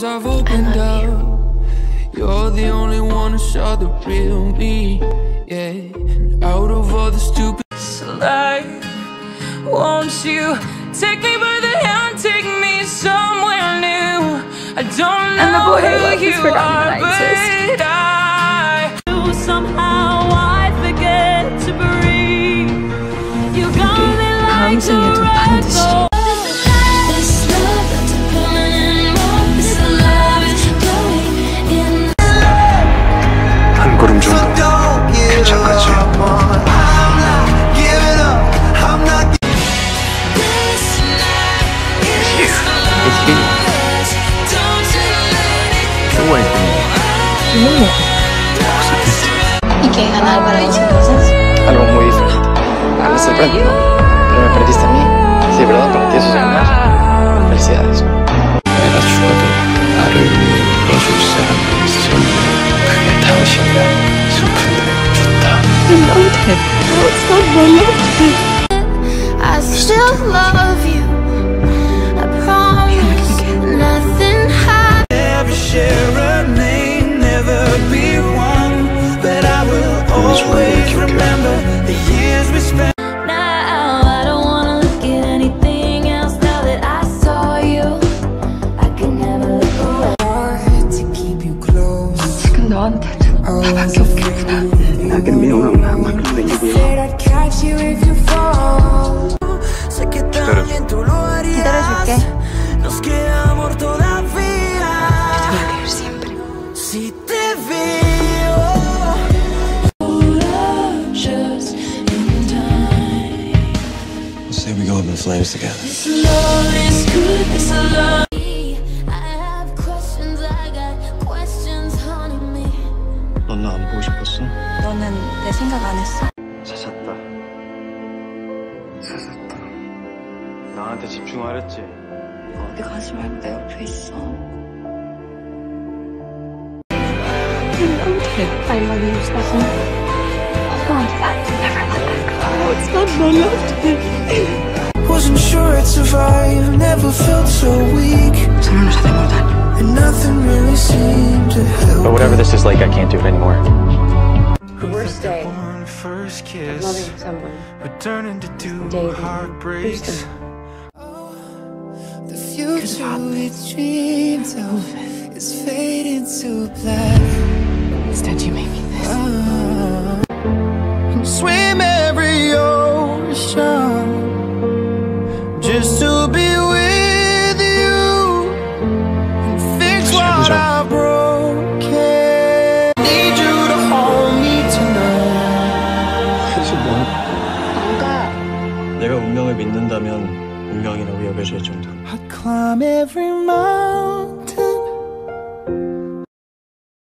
times I've opened up. You're the only one who saw the real me. Yeah, and out of all the stupid life, won't you take me by the hand, take me somewhere new? I don't and know who love you are, but I somehow I forget to breathe. You got me like a away from you. No. ¿Y qué ganar para ellos entonces? Algo muy diferente. Pero me perdiste a mí. Sí. Para ti eso es ganar. Felicidades. I I still love will always remember the years we spent. Now I don't wanna look at anything else now that I saw you. I can never look away. To keep you close. 지 flames together. This love is good. This love. I have questions. I got questions haunting me. 넌나안 보고 싶었어? 너는 내 생각 안 했어? 찾았다. 찾았다. 나한테 집중하랬지. 어디 가지 말고 내 옆에 있어. I love you, Stephanie. Hold on to that. Never let that go. It's not my love. Wasn't sure I'd survive. Never felt so weak. Solo nos hacemos daño. And nothing really seemed to help. But whatever this is like, I can't do it anymore. The worst day On first of kiss. loving someone Would turn into two Dating. heartbreaks. Who's The future we dreamed of is fading to black. Instead, you make me this. Oh. 믿는다면 운명이라고 여겨질 정도. I'd climb every mountain